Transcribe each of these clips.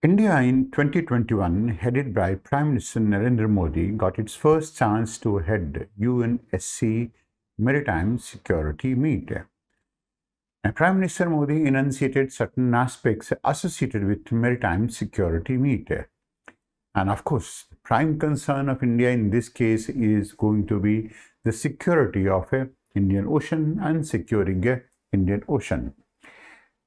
India in 2021, headed by Prime Minister Narendra Modi, got its first chance to head UNSC Maritime Security Meet. And Prime Minister Modi enunciated certain aspects associated with maritime security meet. And of course, the prime concern of India in this case is going to be the security of Indian Ocean and securing Indian Ocean.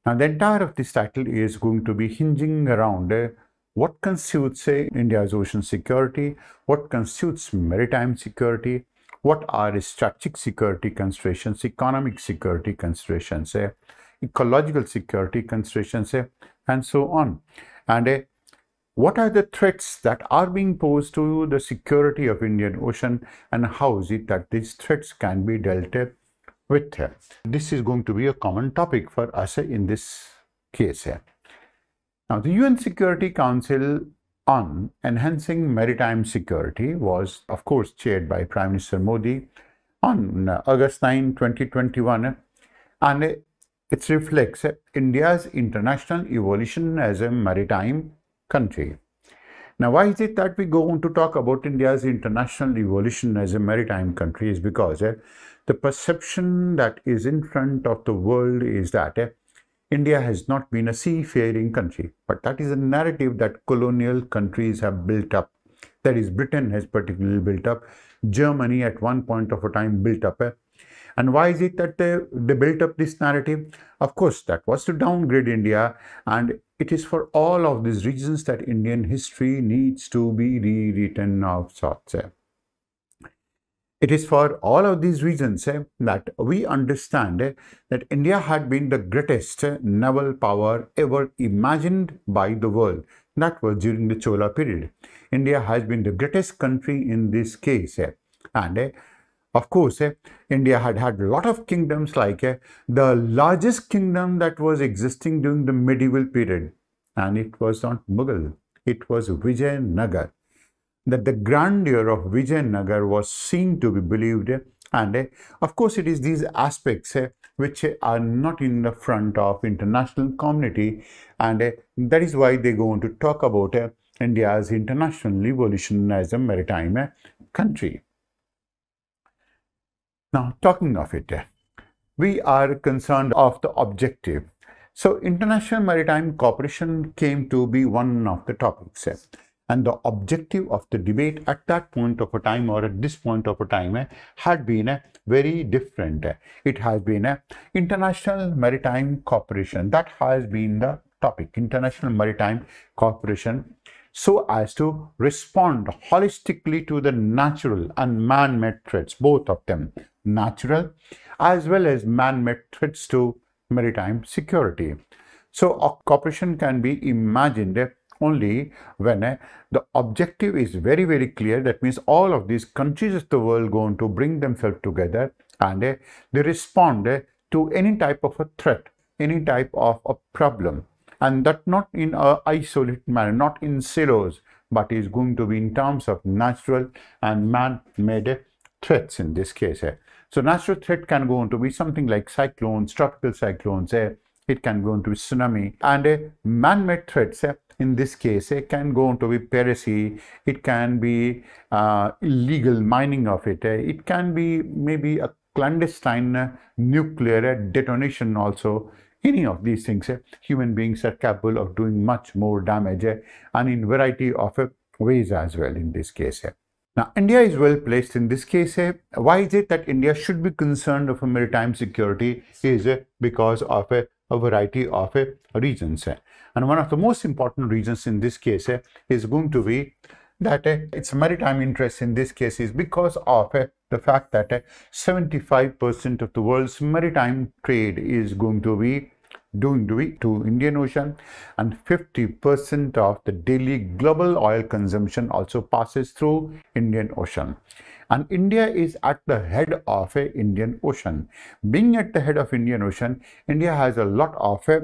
Now, the entire of this title is going to be hinging around uh, what constitutes uh, India's ocean security, what constitutes maritime security, what are strategic security considerations, economic security considerations, uh, ecological security considerations, uh, and so on. And uh, what are the threats that are being posed to the security of Indian Ocean and how is it that these threats can be dealt uh, with. This is going to be a common topic for us in this case. Now, the UN Security Council on enhancing maritime security was, of course, chaired by Prime Minister Modi on August 9, 2021, and it reflects India's international evolution as a maritime country. Now, why is it that we go on to talk about India's international evolution as a maritime country? Is because the perception that is in front of the world is that eh, India has not been a seafaring country, but that is a narrative that colonial countries have built up. That is, Britain has particularly built up. Germany at one point of a time built up. Eh? And why is it that they, they built up this narrative? Of course, that was to downgrade India. And it is for all of these reasons that Indian history needs to be rewritten of sorts. It is for all of these reasons eh, that we understand eh, that India had been the greatest eh, naval power ever imagined by the world. That was during the Chola period. India has been the greatest country in this case. And of course, eh, India had had a lot of kingdoms like the largest kingdom that was existing during the medieval period. And it was not Mughal, it was Vijayanagar that the grandeur of Vijayanagar was seen to be believed. And uh, of course, it is these aspects uh, which are not in the front of international community. And uh, that is why they go on to talk about India's international evolution as a maritime country. Now, talking of it, we are concerned of the objective. So, international maritime cooperation came to be one of the topics and the objective of the debate at that point of a time or at this point of a time had been very different. It has been international maritime cooperation. That has been the topic, international maritime cooperation so as to respond holistically to the natural and man-made threats, both of them, natural as well as man-made threats to maritime security. So cooperation can be imagined only when uh, the objective is very, very clear. That means all of these countries of the world going to bring themselves together and uh, they respond uh, to any type of a threat, any type of a problem. And that not in a isolated manner, not in silos, but is going to be in terms of natural and man-made threats in this case. So natural threat can go on to be something like cyclones, tropical cyclones, eh, it can go on into tsunami. And a man-made threats eh, in this case it can go into be piracy it can be uh, illegal mining of it eh, it can be maybe a clandestine uh, nuclear detonation also. Any of these things human beings are capable of doing much more damage and in variety of ways as well in this case now, India is well placed in this case. Eh, why is it that India should be concerned of maritime security? Is eh, because of a a variety of reasons. And one of the most important reasons in this case is going to be that its maritime interest in this case is because of the fact that 75% of the world's maritime trade is going to be doing to, to Indian Ocean and 50% of the daily global oil consumption also passes through Indian Ocean and India is at the head of a Indian Ocean. Being at the head of Indian Ocean, India has a lot of uh,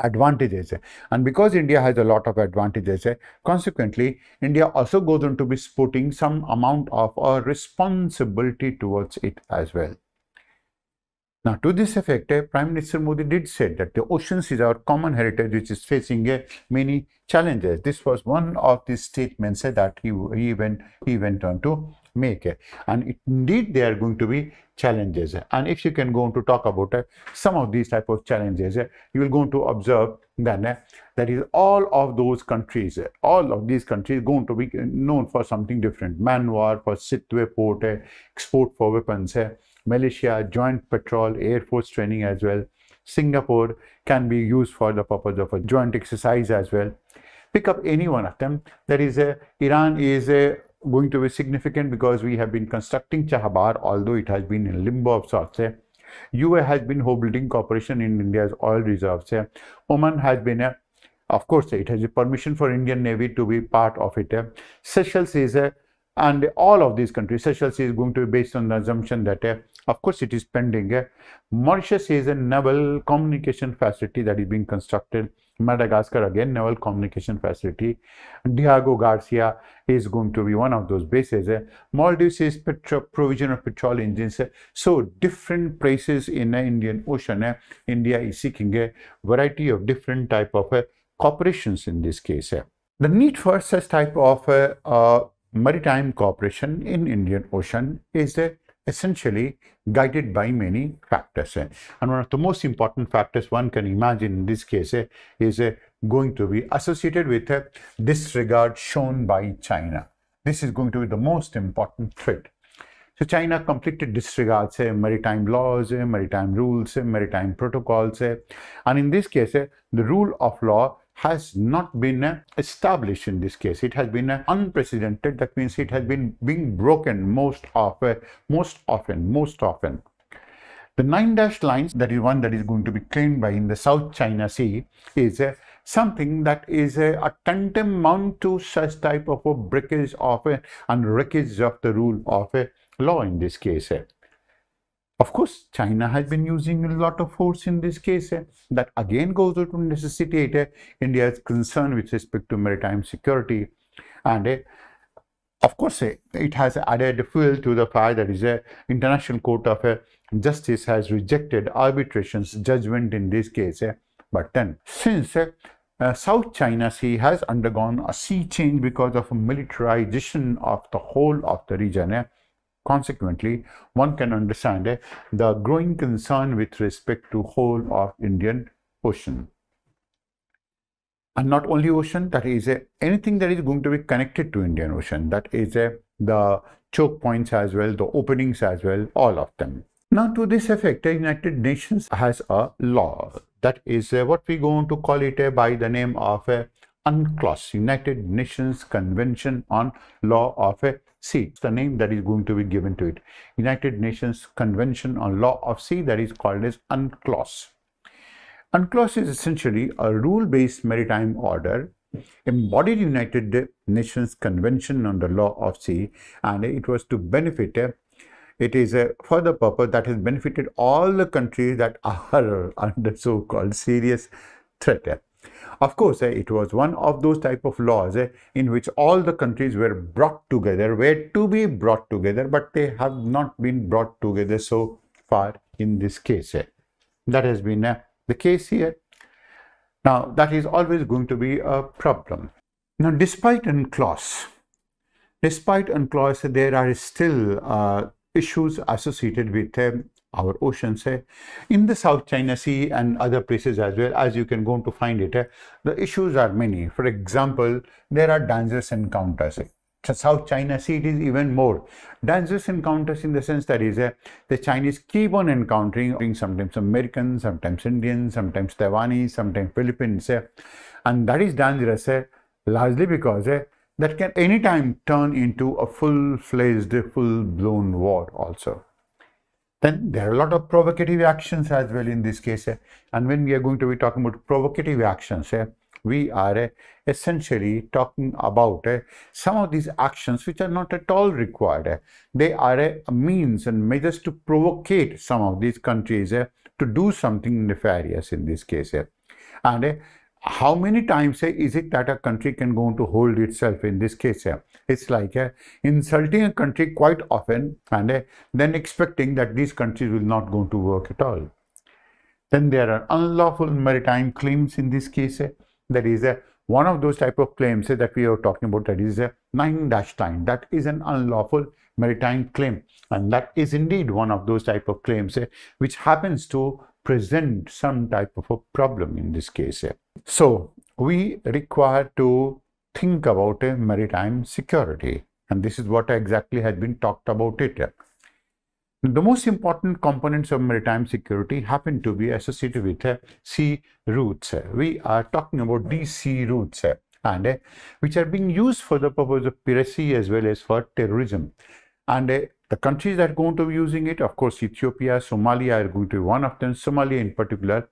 advantages and because India has a lot of advantages consequently India also goes on to be putting some amount of a responsibility towards it as well. Now, to this effect, uh, Prime Minister Modi did say that the oceans is our common heritage, which is facing uh, many challenges. This was one of the statements uh, that he, he, went, he went on to make. And it, indeed, there are going to be challenges. And if you can go on to talk about uh, some of these type of challenges, you will go on to observe that, that is all of those countries, all of these countries going to be known for something different. Myanmar for Sittwe port, export for weapons, Malaysia, joint patrol, Air Force training as well. Singapore can be used for the purpose of a joint exercise as well. Pick up any one of them. That is, a, Iran is a, going to be significant because we have been constructing Chabahar, although it has been in limbo of sorts. Eh. UAE has been holding cooperation in India's oil reserves. Eh. Oman has been a of course, it has a permission for Indian Navy to be part of it. Seychelles is a, and all of these countries, Seychelles is going to be based on the assumption that of course, it is pending. Mauritius is a naval communication facility that is being constructed. Madagascar again naval communication facility. Diego Garcia is going to be one of those bases. Maldives is petro provision of petrol engines. So different places in the Indian Ocean, India is seeking a variety of different type of uh, cooperations in this case. The need for such type of uh, uh, maritime cooperation in Indian Ocean is uh, essentially guided by many factors. And one of the most important factors one can imagine in this case eh, is eh, going to be associated with a disregard shown by China. This is going to be the most important threat. So China completely disregards maritime laws, maritime rules, maritime protocols. and in this case, the rule of law has not been uh, established in this case. It has been uh, unprecedented. That means it has been being broken most of, uh, most often, most often. The nine dash lines, that is one that is going to be claimed by in the South China Sea, is uh, something that is uh, a tantamount to such type of a breakage of uh, and wreckage of the rule of uh, law in this case. Of course, China has been using a lot of force in this case. Eh? That again goes to necessitate eh? India's concern with respect to maritime security. And eh, of course, it has added fuel to the fire that is a international court of justice has rejected arbitration's judgment in this case. But then, since uh, South China Sea has undergone a sea change because of militarization of the whole of the region. Consequently, one can understand uh, the growing concern with respect to whole of Indian Ocean. And not only ocean, that is uh, anything that is going to be connected to Indian Ocean. That is uh, the choke points as well, the openings as well, all of them. Now, to this effect, the United Nations has a law that is uh, what we going to call it uh, by the name of uh, UNCLOS, United Nations Convention on Law of Sea. It's the name that is going to be given to it. United Nations Convention on Law of Sea that is called as UNCLOS. UNCLOS is essentially a rule-based maritime order embodied United Nations Convention on the Law of Sea and it was to benefit it is a further purpose that has benefited all the countries that are under so-called serious threat. Of course, eh, it was one of those type of laws eh, in which all the countries were brought together, were to be brought together, but they have not been brought together so far in this case. Eh. That has been the case here. Now, that is always going to be a problem. Now, despite UNCLOS, despite UNCLOS, there are still uh, issues associated with um, our oceans eh? in the South China Sea and other places as well as you can go to find it. Eh? The issues are many. For example, there are dangerous encounters. Eh? South China Sea, it is even more. Dangerous encounters in the sense that is uh, the Chinese keep on encountering sometimes Americans, sometimes Indians, sometimes Taiwanese, sometimes Philippines. Uh, and that is dangerous largely because that can anytime turn into a full-fledged, full-blown war also. Then there are a lot of provocative actions as well in this case. Eh? And when we are going to be talking about provocative actions, eh, we are eh, essentially talking about eh, some of these actions which are not at all required. Eh? They are a means and measures to provocate some of these countries to do something nefarious in this case. And how many times is it that a country can go on to hold itself in this case it's like uh, insulting a country quite often and uh, then expecting that these countries will not go to work at all. Then there are unlawful maritime claims in this case uh, that is one of those type of claims that we are talking about that is a 9 dash 9 that is an unlawful maritime claim. And that is indeed one of those type of claims which happens to present some type of a problem in this case. So we require to think about a maritime security and this is what exactly has been talked about it. The most important components of maritime security happen to be associated with uh, sea routes. We are talking about these sea routes uh, and uh, which are being used for the purpose of piracy as well as for terrorism. And the countries that are going to be using it, of course, Ethiopia, Somalia are going to be one of them, Somalia in particular.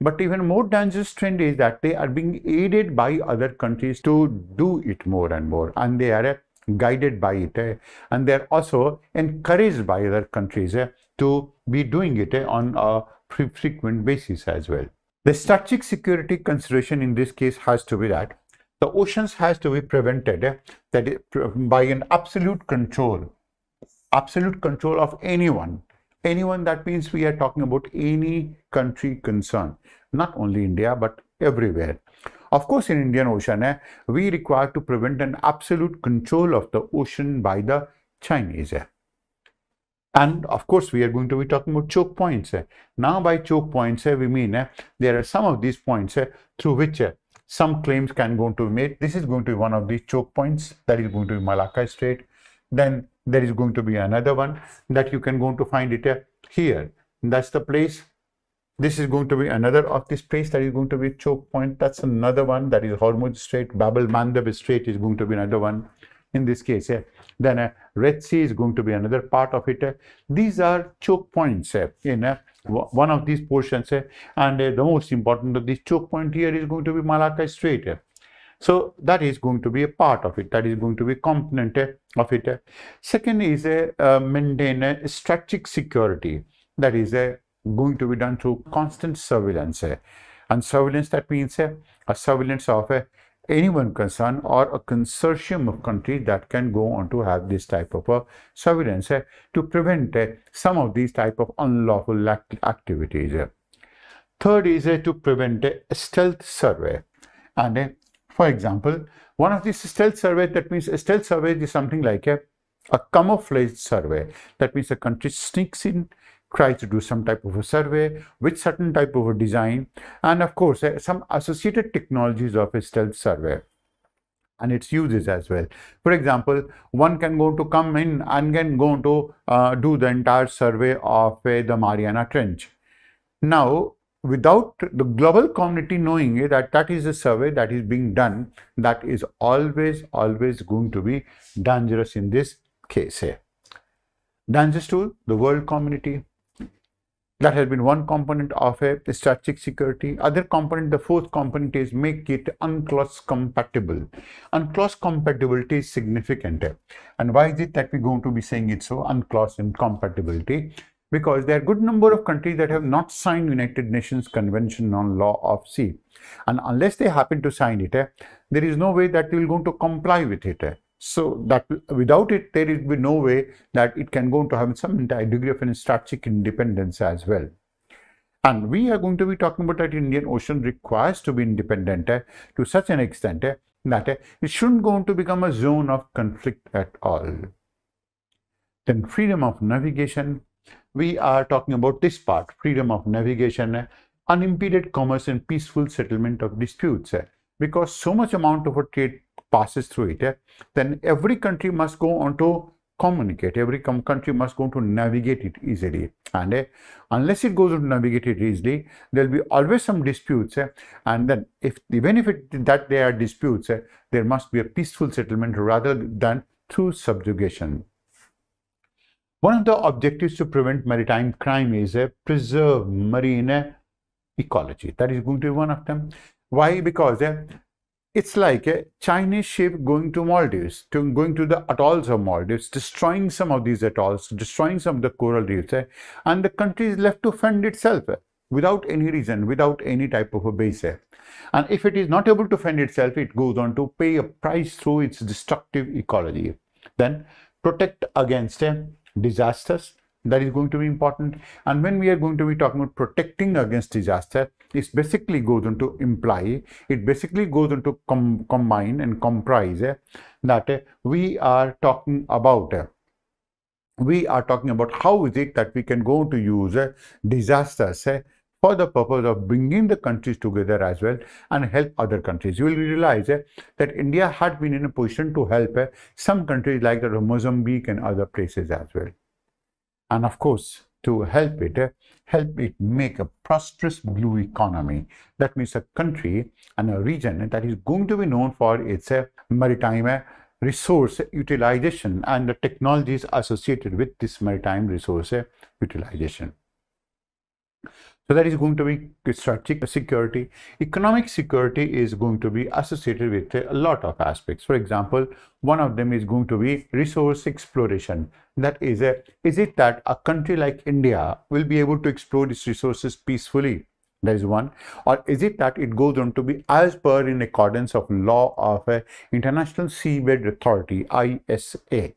But even more dangerous trend is that they are being aided by other countries to do it more and more, and they are guided by it, eh, and they're also encouraged by other countries eh, to be doing it on a frequent basis as well. The strategic security consideration in this case has to be that the oceans has to be prevented that by an absolute control absolute control of anyone. Anyone, that means we are talking about any country concerned, not only India, but everywhere. Of course, in Indian Ocean, eh, we require to prevent an absolute control of the ocean by the Chinese. Eh. And of course, we are going to be talking about choke points. Eh. Now, by choke points, we mean there are some of these points through which some claims can go to be made. This is going to be one of these choke points. That is going to be Malacca Strait. Then there is going to be another one that you can go to find it uh, here that's the place. This is going to be another of this place that is going to be choke point. That's another one that is hormuz strait. Bab el mandeb strait is going to be another one in this case yeah. then uh, red sea is going to be another part of it. Uh, these are choke points uh, in uh, one of these portions uh, and uh, the most important of this choke point here is going to be malacca strait so that is going to be a part of it. That is going to be a component eh, of it. Eh. Second is a uh, maintain a strategic security. That is a, going to be done through constant surveillance. And surveillance that means a, a surveillance of a, anyone concerned or a consortium of countries that can go on to have this type of a surveillance uh, to prevent some of these type of unlawful act activities. Third is to prevent a stealth survey and for example, one of these stealth surveys, that means a stealth survey is something like a, a camouflage survey. That means a country sneaks in, tries to do some type of a survey with certain type of a design, and of course, uh, some associated technologies of a stealth survey and its uses as well. For example, one can go to come in and can go to uh, do the entire survey of uh, the Mariana Trench. Now, without the global community knowing it, that that is a survey that is being done, that is always, always going to be dangerous in this case. here. Dangerous to the world community. That has been one component of a strategic security. Other component, the fourth component is make it UNCLOS compatible. UNCLOS compatibility is significant. And why is it that we're going to be saying it so? UNCLOS incompatibility because there are good number of countries that have not signed United Nations Convention on Law of Sea. And unless they happen to sign it, eh, there is no way that they will going to comply with it. Eh. So that without it, there will be no way that it can go to have some degree of strategic independence as well. And we are going to be talking about that Indian Ocean requires to be independent eh, to such an extent eh, that eh, it shouldn't go to become a zone of conflict at all. Then freedom of navigation, we are talking about this part freedom of navigation, unimpeded commerce, and peaceful settlement of disputes. Because so much amount of trade passes through it, then every country must go on to communicate. Every country must go on to navigate it easily. And uh, unless it goes to navigate it easily, there'll be always some disputes. Uh, and then if even if that there are disputes, uh, there must be a peaceful settlement rather than through subjugation. One of the objectives to prevent maritime crime is a preserve marine ecology. That is going to be one of them. Why? Because uh, it's like a Chinese ship going to Maldives, to going to the atolls of Maldives, destroying some of these atolls, destroying some of the coral reefs, uh, and the country is left to fend itself. Uh, without any reason, without any type of a base. And if it is not able to fend itself, it goes on to pay a price through its destructive ecology. Then protect against disasters, that is going to be important. And when we are going to be talking about protecting against disaster, it basically goes on to imply, it basically goes on to com combine and comprise uh, that uh, we are talking about uh, we are talking about how is it that we can go to use disasters for the purpose of bringing the countries together as well and help other countries. You will realize that India had been in a position to help some countries like the Mozambique and other places as well. And of course to help it help it make a prosperous blue economy. That means a country and a region that is going to be known for its uh, maritime uh, resource utilization and the technologies associated with this maritime resource uh, utilization so that is going to be strategic security. Economic security is going to be associated with a lot of aspects. For example, one of them is going to be resource exploration. That is, a, is it that a country like India will be able to explore its resources peacefully? That is one. Or is it that it goes on to be as per in accordance of law of a International Seabed Authority, ISA?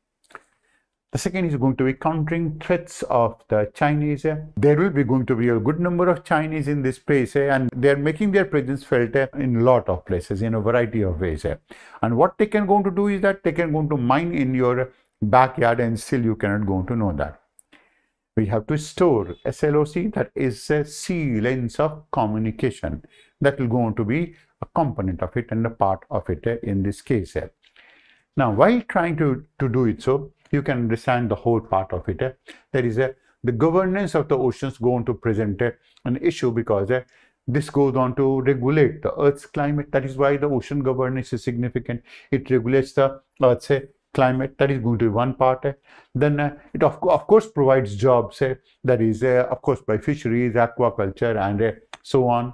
The second is going to be countering threats of the Chinese. There will be going to be a good number of Chinese in this place eh, and they are making their presence felt eh, in a lot of places in a variety of ways. Eh. And what they can going to do is that they can going to mine in your backyard and still you cannot go to know that. We have to store SLOC that is a sea lines of communication that will go on to be a component of it and a part of it in this case. Now, while trying to, to do it so, you can understand the whole part of it. There is a the governance of the oceans go on to present an issue because this goes on to regulate the Earth's climate. That is why the ocean governance is significant. It regulates the Earth's climate. That is going to be one part. Then uh, it of, of course provides jobs. that is uh, of course by fisheries, aquaculture, and uh, so on.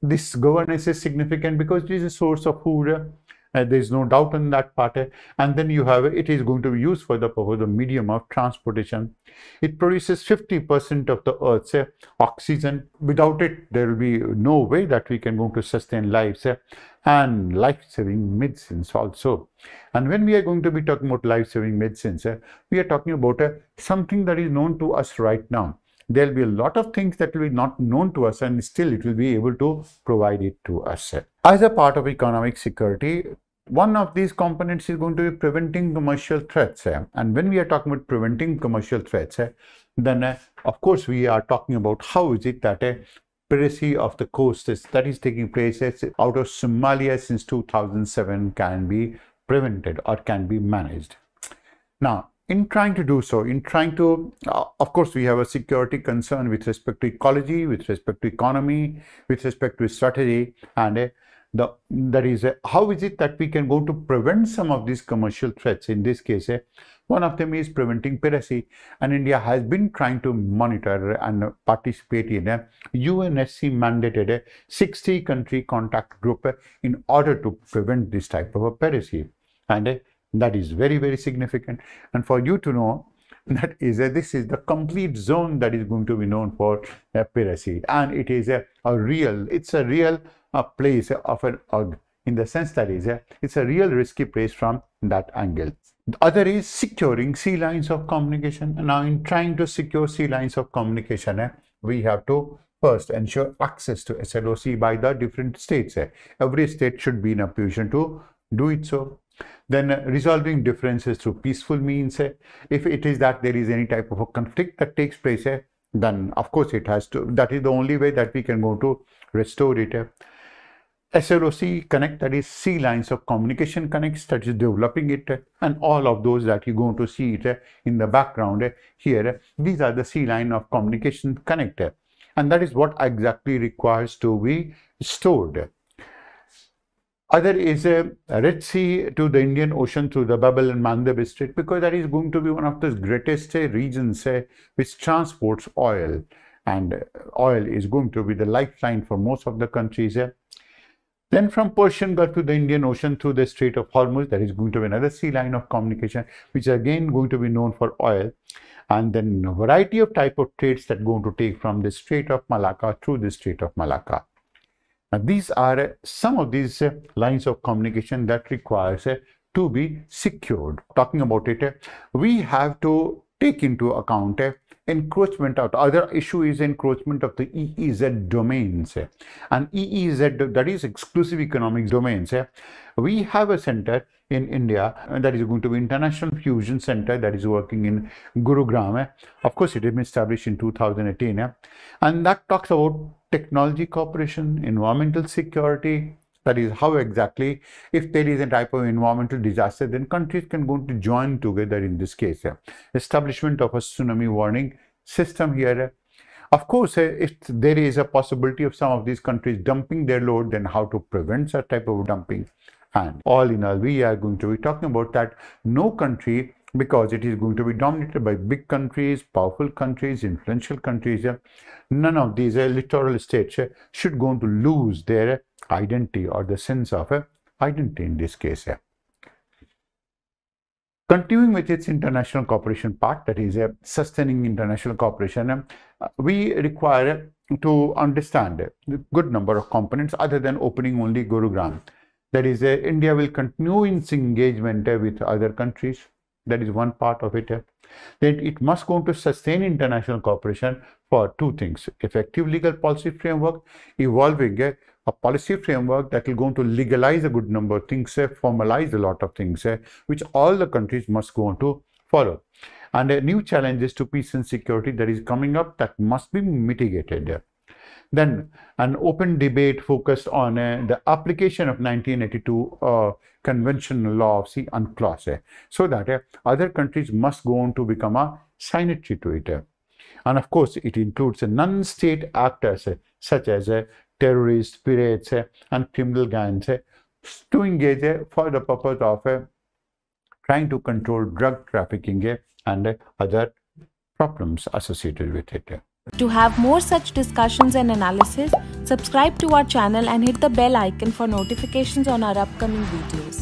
This governance is significant because it is a source of food uh, there is no doubt on that part. And then you have it is going to be used for the of medium of transportation. It produces 50% of the Earth's uh, oxygen. Without it, there will be no way that we can go to sustain lives uh, and life-saving medicines also. And when we are going to be talking about life-saving medicines, we are talking about something that is known to us right now there will be a lot of things that will be not known to us and still it will be able to provide it to us. As a part of economic security, one of these components is going to be preventing commercial threats. And when we are talking about preventing commercial threats, then of course we are talking about how is it that a piracy of the coast that is taking place out of Somalia since 2007 can be prevented or can be managed. Now, in trying to do so, in trying to, uh, of course, we have a security concern with respect to ecology, with respect to economy, with respect to strategy, and uh, the that is uh, how is it that we can go to prevent some of these commercial threats? In this case uh, one of them is preventing piracy. And india has been trying to monitor and participate in a unsc mandated 60 country contact group in order to prevent this type of a piracy. And uh, that is very very significant and for you to know that is a, this is the complete zone that is going to be known for uh, piracy and it is a, a real it's a real a place of an UG in the sense that is a, it's a real risky place from that angle. The other is securing sea lines of communication. Now, in trying to secure sea lines of communication, eh, we have to first ensure access to SLOC by the different states. Eh. Every state should be in a position to do it so. Then resolving differences through peaceful means. Eh. If it is that there is any type of a conflict that takes place, eh, then of course it has to, that is the only way that we can go to restore it. Eh. SLOC connect that is sea lines of communication connects that is developing it and all of those that you're going to see it in the background here these are the sea line of communication connector and that is what exactly requires to be stored other is a Red Sea to the Indian Ocean through the Bab el Mandeb Strait because that is going to be one of the greatest uh, regions uh, which transports oil and oil is going to be the lifeline for most of the countries Then from Persian Gulf to the Indian Ocean through the Strait of Hormuz, there is going to be another sea line of communication, which is again going to be known for oil. And then a variety of type of trades that going to take from the Strait of Malacca through the Strait of Malacca. Now, these are some of these uh, lines of communication that requires uh, to be secured. Talking about it, we have to take into account encroachment out. Other issue is encroachment of the EEZ domains. And EEZ, that is exclusive economic domains. We have a center in India uh, that is going to be International Fusion Center that is working in Gurugram. Eh. Of course, it has been established in 2018. Eh. And that talks about technology cooperation, environmental security, that is how exactly, if there is a type of environmental disaster, then countries can go to join together in this case. Establishment of a tsunami warning system here. Of course, if there is a possibility of some of these countries dumping their load, then how to prevent such type of dumping. And all in all, we are going to be talking about that no country because it is going to be dominated by big countries, powerful countries, influential countries. None of these uh, littoral states uh, should going to lose their identity or the sense of a identity in this case. Continuing with its international cooperation part, that is uh, sustaining international cooperation, uh, we require to understand a good number of components other than opening only Gurugram. That is, uh, India will continue its engagement with other countries, that is one part of it. Then it must go to sustain international cooperation for two things effective legal policy framework, evolving a, policy framework that will go on to legalize a good number of things, formalize a lot of things, which all the countries must go on to follow. And a new challenges to peace and security that is coming up that must be mitigated. Then an open debate focused on uh, the application of 1982 uh, conventional law of sea UNCLOS, so that uh, other countries must go on to become a signatory to it. And of course, it includes non-state actors such as terrorists, pirates, eh, and criminal gangs eh, to engage eh, for the purpose of trying to control drug trafficking and other problems associated with it. To have more such discussions and analysis, subscribe to our channel and hit the bell icon for notifications on our upcoming videos.